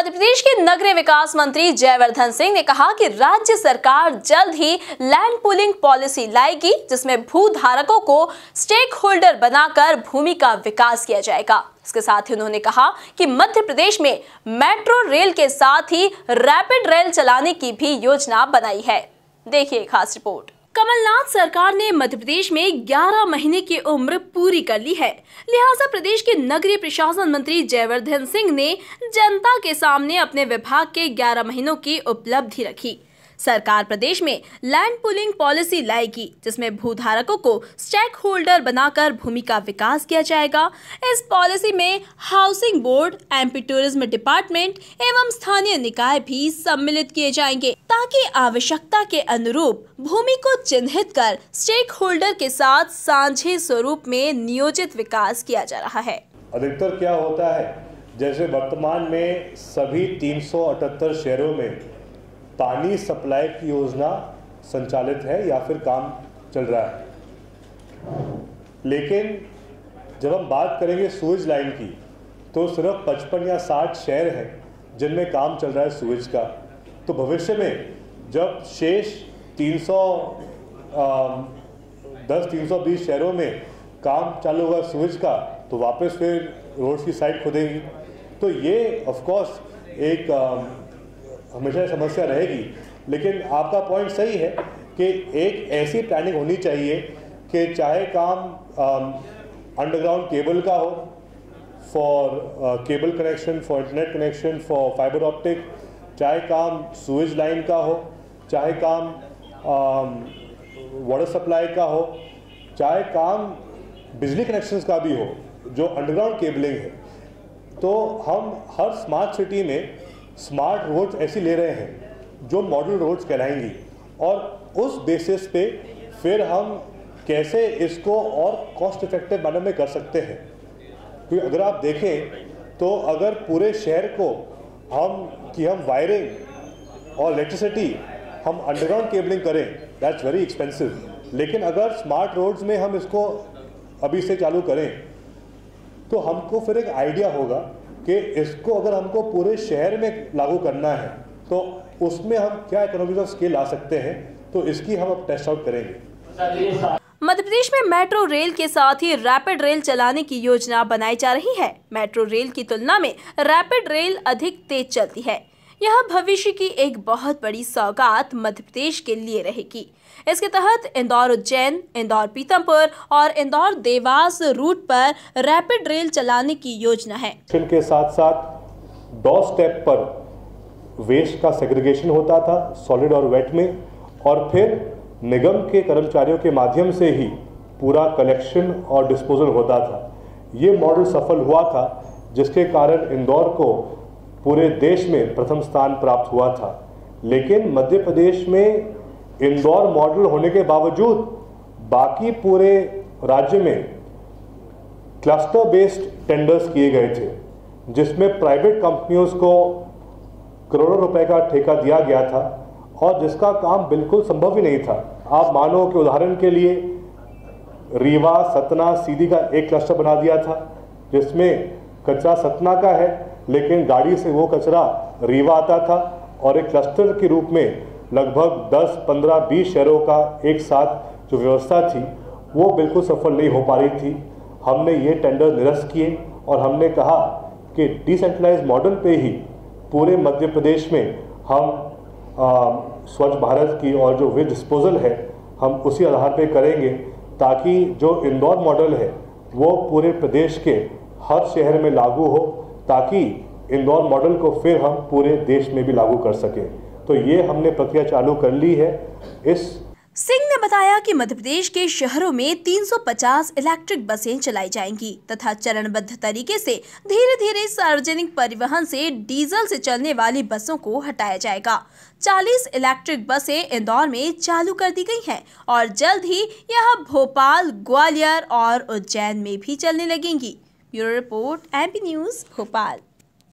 मध्य प्रदेश के नगरीय विकास मंत्री जयवर्धन सिंह ने कहा कि राज्य सरकार जल्द ही लैंड पुलिंग पॉलिसी लाएगी, जिसमें भू धारकों को स्टेक होल्डर बनाकर भूमि का विकास किया जाएगा। इसके साथ ही उन्होंने कहा कि मध्य प्रदेश में मेट्रो रेल के साथ ही रैपिड रेल चलाने की भी योजना बनाई है। देखिए खास रिपोर्ट कमलनाथ सरकार ने मध्य प्रदेश में 11 महीने की उम्र पूरी कर ली है। लिहाजा प्रदेश के नगरीय प्रशासन मंत्री जयवर्धन सिंह ने जनता के सामने अपने विभाग के 11 महीनों की उपलब्धि रखी। सरकार प्रदेश में लैंड पुलिंग पॉलिसी लाएगी, जिसमें भूधारकों को स्टेक होल्डर बनाकर भूमि का विकास किया जाएगा। इस पॉलिसी में housing board MP tourism department एवं स्थानीय निकाय भी सम्मिलित किए जाएँगे, ताकि आवश्यकता के अनुरूप भूमि को चिन्हित कर स्टेक होल्डर के साथ साझे स्वरूप में नियोजित विकास किया जा रहा है। अधिकतर क्या होता है? जैसे वर्तमान में सभी तीन सौ अठहत्तर शहरों में पानी सप्लाई की योजना संचालित है या फिर काम चल रहा है। लेकिन जब हम बात करेंगे सूरज लाइन की तो सिर्फ़ पचपन या साठ शहर हैं जिनमें काम चल रहा है सूरज का। तो भविष्य में जब शेष 300 दस तीन सौ बीस शहरों में काम चालू होगा सूरज का तो वापस फिर रोड की साइड खुदेगी। तो ये ऑफ़ कोर्स एक आ, हमेशा समस्या रहेगी। लेकिन आपका पॉइंट सही है कि एक ऐसी प्लानिंग होनी चाहिए कि चाहे काम अंडरग्राउंड केबल का हो for cable connection for internet connection for fiber optic चाहे काम सूएज लाइन का हो, चाहे काम वाटर सप्लाई का हो, चाहे काम बिजली कनेक्शंस का भी हो, जो अंडरग्राउंड केबलिंग है। तो हम हर स्मार्ट सिटी में स्मार्ट रोड्स ऐसी ले रहे हैं, जो मॉडल रोड्स कहलाएँगी। और उस बेसिस पे फिर हम कैसे इसको और कॉस्ट इफ़ेक्टिव मैनर में कर सकते हैं। क्योंकि अगर आप देखें तो अगर पूरे शहर को हम, कि हम वायरिंग और इलेक्ट्रिसिटी हम अंडरग्राउंड केबलिंग करें दैट्स वेरी एक्सपेंसिव लेकिन अगर स्मार्ट रोड्स में हम इसको अभी से चालू करें तो हमको फिर एक आइडिया होगा कि इसको अगर हमको पूरे शहर में लागू करना है तो उसमें हम क्या इकोनॉमिक ऑफ़ स्केल ला सकते हैं तो इसकी हम अब टेस्ट आउट करेंगे। मध्य प्रदेश में मेट्रो रेल के साथ ही रैपिड रेल चलाने की योजना बनाई जा रही है। मेट्रो रेल की तुलना में रैपिड रेल अधिक तेज चलती है। यह भविष्य की एक बहुत बड़ी सौगात मध्य प्रदेश के लिए रहेगी। इसके तहत इंदौर उज्जैन, इंदौर पीतमपुर और इंदौर देवास रूट पर रैपिड रेल चलाने की योजना है। के साथ साथ डॉ स्टेप पर वेस्ट का सेग्रीगेशन होता था सॉलिड और वेट में, और फिर निगम के कर्मचारियों के माध्यम से ही पूरा कलेक्शन और डिस्पोजल होता था। ये मॉडल सफल हुआ था, जिसके कारण इंदौर को पूरे देश में प्रथम स्थान प्राप्त हुआ था। लेकिन मध्य प्रदेश में इंदौर मॉडल होने के बावजूद बाकी पूरे राज्य में क्लस्टर बेस्ड टेंडर्स किए गए थे, जिसमें प्राइवेट कंपनियों को करोड़ों रुपए का ठेका दिया गया था और जिसका काम बिल्कुल संभव ही नहीं था। आप मानो कि उदाहरण के लिए रीवा, सतना, सीधी का एक क्लस्टर बना दिया था, जिसमें कचरा सतना का है लेकिन गाड़ी से वो कचरा रीवा आता था और एक क्लस्टर के रूप में लगभग 10, 15, 20 शहरों का एक साथ जो व्यवस्था थी वो बिल्कुल सफल नहीं हो पा रही थी। हमने ये टेंडर निरस्त किए और हमने कहा कि डिसेंट्रलाइज मॉडल पे ही पूरे मध्य प्रदेश में हम स्वच्छ भारत की और जो वेस्ट डिस्पोजल है हम उसी आधार पे करेंगे ताकि जो इंदौर मॉडल है वो पूरे प्रदेश के हर शहर में लागू हो ताकि इंदौर मॉडल को फिर हम पूरे देश में भी लागू कर सकें। तो ये हमने प्रक्रिया चालू कर ली है। इस सिंह ने बताया कि मध्य प्रदेश के शहरों में 350 इलेक्ट्रिक बसें चलाई जाएँगी तथा चरणबद्ध तरीके से धीरे धीरे सार्वजनिक परिवहन से डीजल से चलने वाली बसों को हटाया जाएगा। 40 इलेक्ट्रिक बसें इंदौर में चालू कर दी गई हैं और जल्द ही यह भोपाल, ग्वालियर और उज्जैन में भी चलने लगेंगी। Bureau report MP news Bhopal